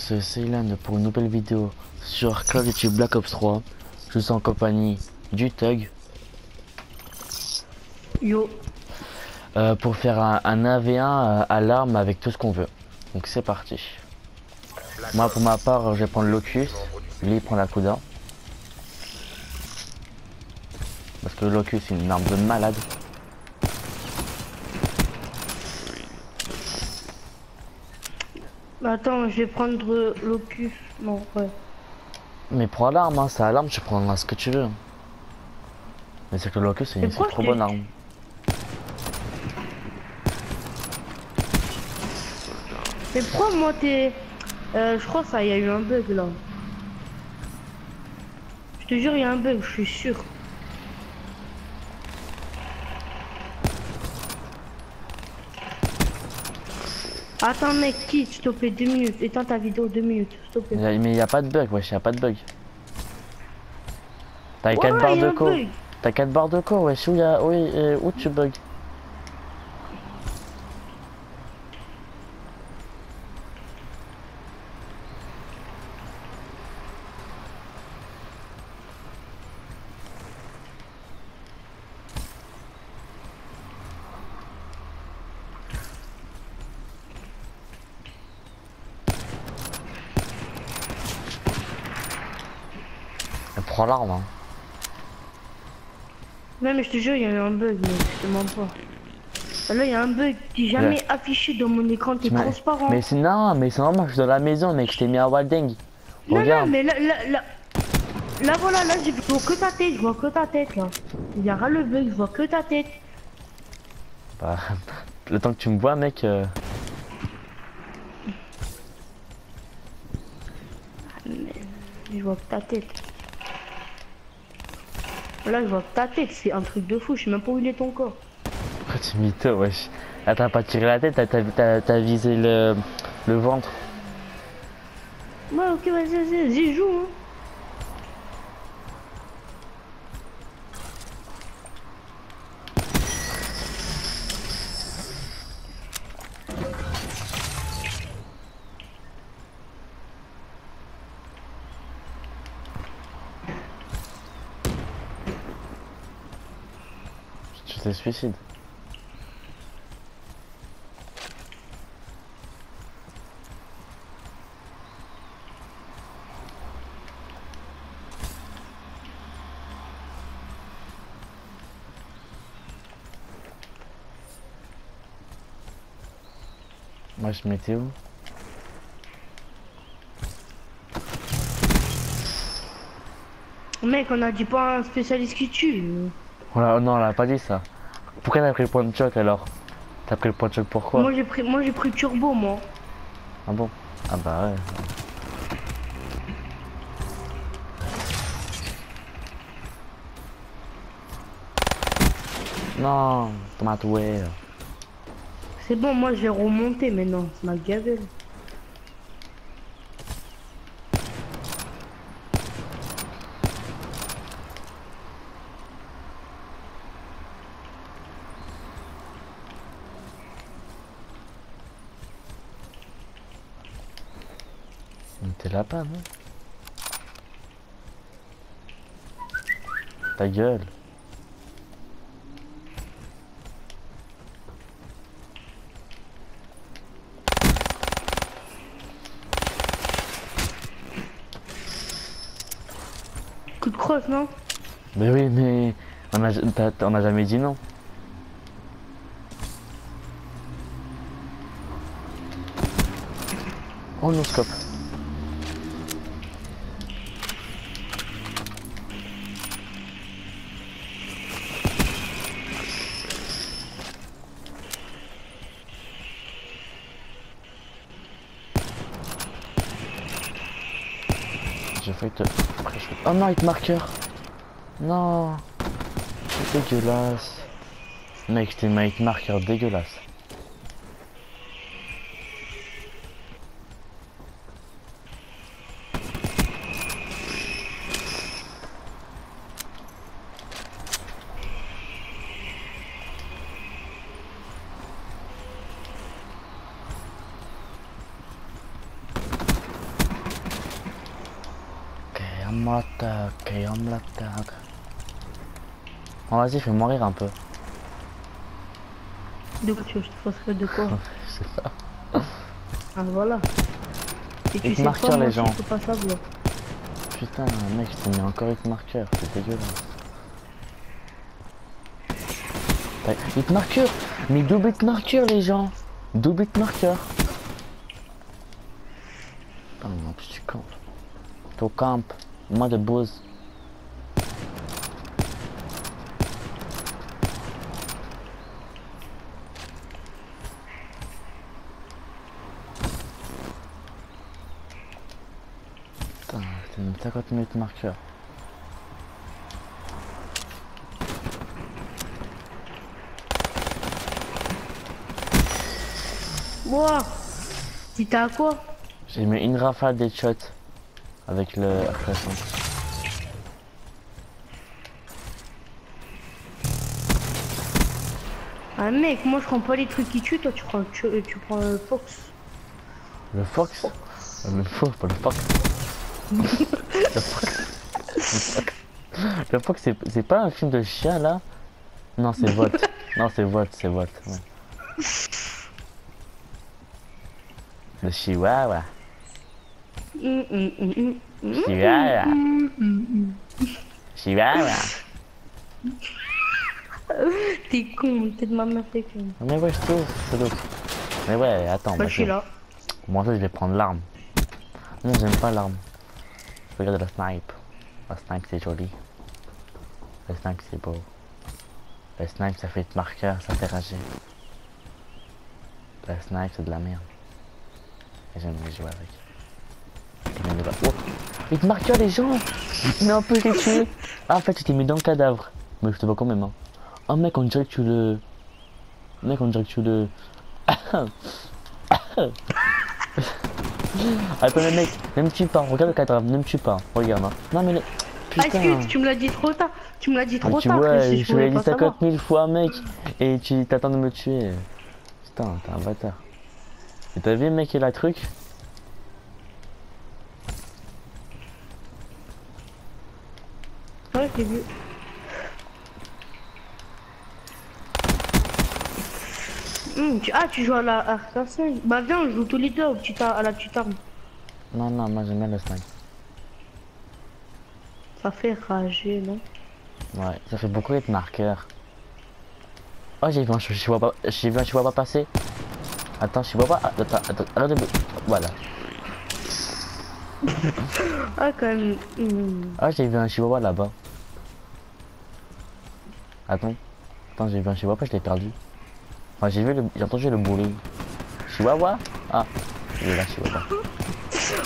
c'est Ceylan pour une nouvelle vidéo sur Call of Duty Black Ops 3. Je suis en compagnie du Tug Yo. euh, pour faire un, un AV1 euh, à l'arme avec tout ce qu'on veut. Donc c'est parti. Moi pour ma part je vais prendre Locus, lui il prend la Kuda. Parce que Locus c'est une arme de malade. Bah, Attends, je vais prendre Locus. Non, ouais. Mais prends l'arme, hein, c'est à l'arme, tu prendras ce que tu veux. Mais c'est que Locus c'est une trop bonne arme. Mais pourquoi moi t'es. Euh, je crois que ça, il y a eu un bug là. Je te jure, il y a un bug, je suis sûr. Attends mec, quitte, s'il te plaît, deux minutes. Éteins ta vidéo deux minutes, s'il te plaît. Mais il n'y a pas de bug, wesh, y a pas de bug. T'as Ouais, 4 ouais, barres de co. T'as 4 barres de co, wesh, où, y a... où, euh, où tu bugs? Prends l'arme, hein. Non mais je te jure, il y a eu un bug, mais je te mens pas. Là, il y a un bug qui est jamais affiché dans mon écran, t'es Mais- transparent. Mais c'est non, mais c'est normal, je suis dans la maison, mec, je t'ai mis à Waldeng. Non, non, mais là, là, là, là, voilà, là, je vois que ta tête, je vois que ta tête, là. Il y aura le bug, je vois que ta tête. Bah, le temps que tu me vois, mec. euh, Je vois que ta tête. Là, je vois ta tête, c'est un truc de fou, je sais même pas où il est ton corps. Pourquoi tu mytho, wesh Là, t'as pas tiré la tête, t'as- visé le, le ventre. Ouais, ok, vas-y, vas-y, vas-y, joue, hein. Suicides. Moi je mettais où? Mec, on a dit pas un spécialiste qui tue. Voilà, non, elle a pas dit ça. Pourquoi t'as pris le point de choc alors? T'as pris le point de choc pourquoi Moi, j'ai pris, moi, j'ai pris turbo, moi. Ah bon? Ah bah ouais. Non, tomate ouais. C'est bon, moi, je vais remonter maintenant, c'est ma gavelle. T'es là-bas, non Ta gueule. Coup de crosse, non? Mais oui, mais on a, t'as- on a jamais dit non. Oh non, scope. J'ai failli te... Oh non, marker Non. C'est dégueulasse. Mec, c'était ma hit marker dégueulasse. Yamlatag, Yamlatag. Bon, vas-y, fais mourir un peu. De quoi tu veux que je te fasse de quoi sais. Ah voilà. Et Hit marqueur, moi, les gens. pas ça, bro. Putain, mec, je t'ai mis encore hit marqueur, c'est dégueulasse. Hit marqueur Mais double hit marqueur, les gens Double hit marqueur Putain, plus tu campes. Toi camp, moi de buzz. Putain, c'est même 50 minutes marqueur. T'étais à quoi? J'ai mis une rafale des shots avec le R60. Ah mec, moi je prends pas les trucs qui tuent, toi tu prends, tu, tu prends le Fox. Le Fox Euh, Le Fox, pas le Fox. le Fox. Le Fox, c'est pas un film de chien là? Non, c'est Volt. non, c'est Volt, c'est Volt. Ouais. Le Chihuahua. Chihuahua. Chihuahua. T'es con, t'es de ma mère, t'es con. Mais ouais, je trouve, c'est. Mais ouais, attends. Bah je suis là. Moi, je vais prendre l'arme. Non, j'aime pas l'arme. Je regarde la snipe. La snipe, c'est joli. La snipe, c'est beau. La snipe, ça fait marqueur, ça fait rager. La snipe, c'est de la merde. Et j'aime bien jouer avec. Là- Oh Il te marqueur, les gens Mais peut les tuer Ah, en fait, tu t'es mis dans le cadavre. Mais je te vois quand même, hein. Oh, mec, on dirait que tu le... Mec, on dirait que tu le... Attends le mec, ne me tue pas, regarde le cadavre, ne me tue pas, regarde hein. Non mais le... Ah excuse, tu me l'as dit trop tard. Tu me l'as dit Mais trop tu tard. vois, Chris, je l'ai dit pas savoir. 50 000 fois mec, et tu t'attends de me tuer. Putain, t'es un bâtard. Et t'as vu mec et la truc? Ouais, j'ai vu. Hum, tu- Ah, tu joues à la RK5 Bah viens, on joue tous les deux au petit à la petite arme. Non, non, moi j'aime bien le snipe. Ça fait rager, non? Ouais, ça fait beaucoup être marqueur. Oh, j'ai vu un ch- chihuahua, j'ai vu un chihuahua passer. Attends, chihuahua, ah, attends, attends, arrête de... Voilà. Ah, quand même. hum. Ah, j'ai vu un chihuahua là-bas. Attends. Attends, j'ai vu un chihuahua, je l'ai perdu. Enfin, j'ai vu le... J'ai entendu le bowling. Chihuahua? Ah, il est là, chihuahua.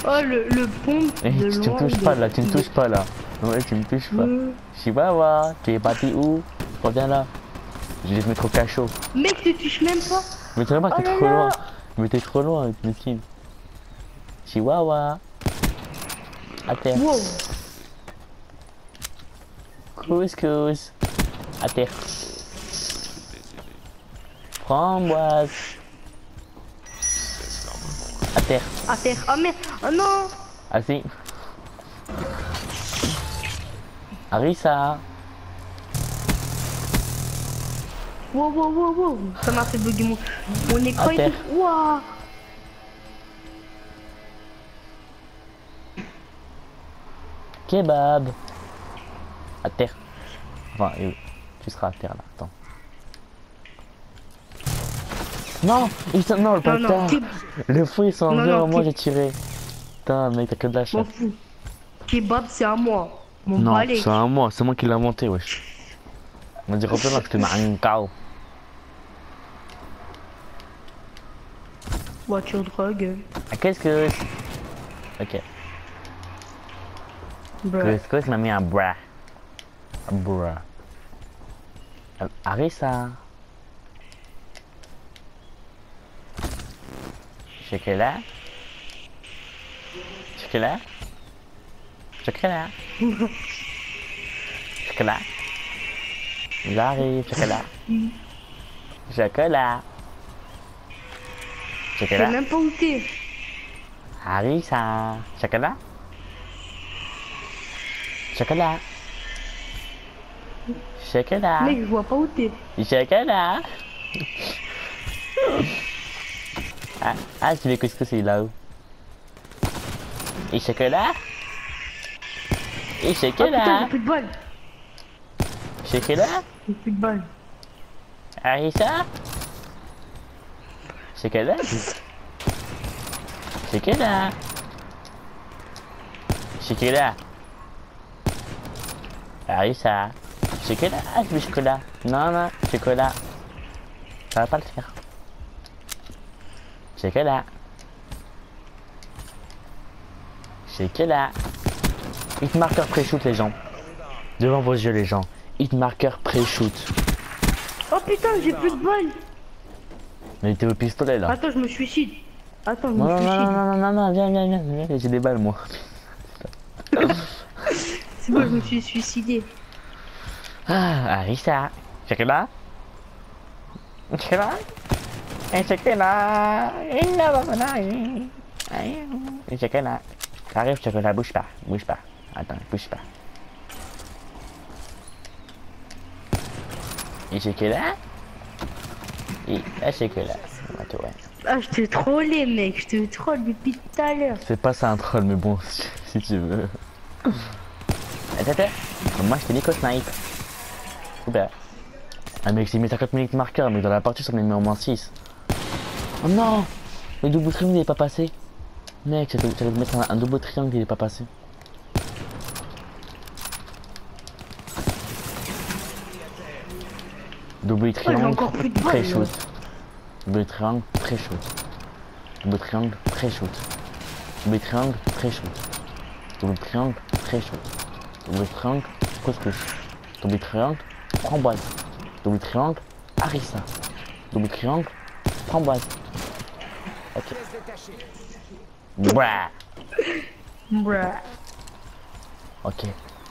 Oh, le, le pompe Eh, de tu loin. me touches de- pas là, tu me touches pas là. Ouais, tu me touches pas. Euh, Chihuahua, tu es parti où? Reviens là. Je vais te mettre au cachot. Mec, tu touches même pas. Mais pas, Oh t'es trop loin. Mais t'es trop loin, mesquine. Chihuahua. À terre. Wow. Couscous. À terre. Framboise. À terre. À terre. Ah merde. Oh non. Assis. Arissa. Wow, wow, wow, wow. Ça m'a fait bugger mon, mon écran. À et terre. tout. Ouah. Kebab. À terre. Enfin, tu seras à terre là. Attends. Non, il s'en... Non, le bâtard. Le fou, il s'en vient, non, moi j'ai tiré. Putain, mec, t'as que de la chance. Kebab, c'est à moi. Mon Non, c'est à moi, c'est moi qui l'ai inventé, wesh. On reviens là, que m'as un cao. Voiture drogue. Ah, Qu'est-ce que. Ok. Qu'est-ce que m'a mis un bras Un bras. Arissa. Chocolat. Chocolat. Chocolat. Chocolat. J'arrive, chocolat. Chocolat. Chocolat. même pas où t'es. Harissa. Chocolat. Chocolat. Chocolat. Mec, je vois pas où t'es. Chocolat. ah, ah, tu veux que c'est là-haut? Et chocolat. Et Oh putain, chocolat. j'ai plus de balles. Chocolat. J'ai plus de balles. Arissa. Chocolat. Chocolat. Chocolat. Arissa. Chocolat. Ah, je veux chocolat. Non, non, chocolat. Ça va pas le faire. Chocolat. Chocolat. Hit marker pré-shoot, les gens. Devant vos yeux, les gens. Hit marker pré-shoot. Oh putain, j'ai plus de balles. Mais t'es au pistolet là. Attends, je me suicide. Attends, je Non, me non, non, suicide. non, non, non, non, viens, viens, viens, viens, j'ai des balles moi. C'est bon, je me suis suicidé. Ah, Arissa. Chocolat. Chocolat. Et chocolat. Et là, voilà. Et chocolat. Arrive, chocolat, bouge pas, bouge pas. Attends, bouge pas. Et chocolat. Et chocolat. Attends, ouais. Ah, je te trollais, mec. Je te troll depuis tout à l'heure. C'est pas ça un troll, mais bon, si, tu veux. Attends, attends. Moi, je t'ai dit que snipe. Super. Ah, mec, j'ai mis 50 minutes marqueur, mais dans la partie, ça m'est mis au moins 6. Oh non Le double triangle, il est pas passé. Mec, j'allais mettre un, un double triangle, il est pas passé. Double triangle, plus de balles, pré-shoot. Double triangle, pré-shoot. Double triangle, pré-shoot. Double triangle, pré-shoot. Double triangle, pré-shoot. Double triangle, couscous. Double triangle, framboise. Double triangle, harissa. Double triangle, framboise. Ok. Bouah. Bruh. Ok.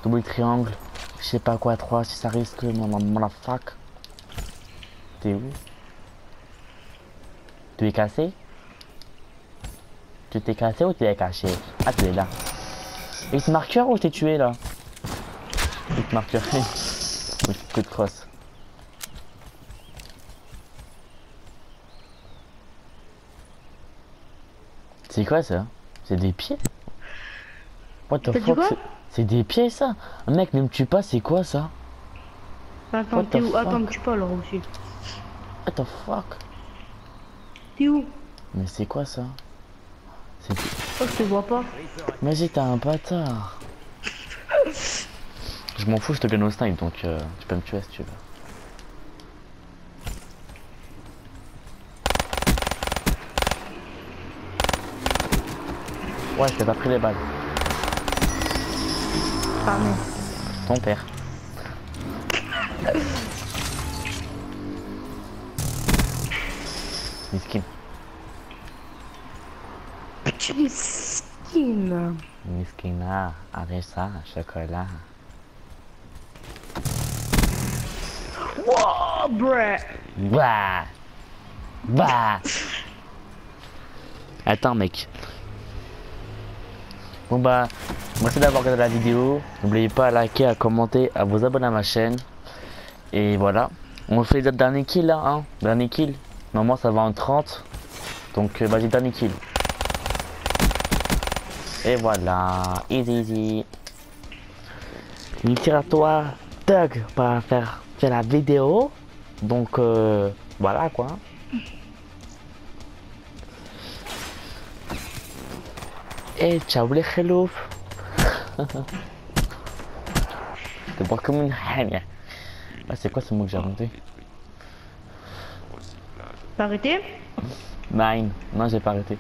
Double triangle, je sais pas quoi, 3, si ça risque, mon fac. T'es où? Tu es cassé? Tu t'es cassé ou tu es caché? Ah, tu es là. Hit marqueur ou t'ai tué là? Hit marqueur. Oui, coup de crosse. C'est quoi ça? C'est des pieds? What the fuck c'est- des pieds ça? Un mec ne me tue pas, c'est quoi ça? Attends, t'es où? Attends, me tue pas alors aussi. What the fuck? T'es où? Mais c'est quoi ça? C'est... Oh, je te vois pas. Vas-y, t'es un bâtard Je m'en fous, je te gagne au snipe, donc euh, tu peux me tuer si tu veux. Ouais, je t'ai pas pris les balles. Pardon. Ton père. Miskin. Petit skin. Miskina, Arissa, chocolat. Oh, bruh. Bah Bah Attends mec. Bon bah, merci d'avoir regardé la vidéo. N'oubliez pas à liker, à commenter, à vous abonner à ma chaîne. Et voilà. On fait le dernier kill là, hein. Dernier kill. Normalement ça va en 30. Donc euh, vas-y, dernier kill. Et voilà. Easy easy. À toi, Doug, pour faire, faire la vidéo. Donc euh, voilà quoi. Et ciao les hellouf. T'es pas comme une haine. Ah c'est quoi ce mot que j'ai inventé? T'as arrêté? Mine. Non j'ai pas arrêté.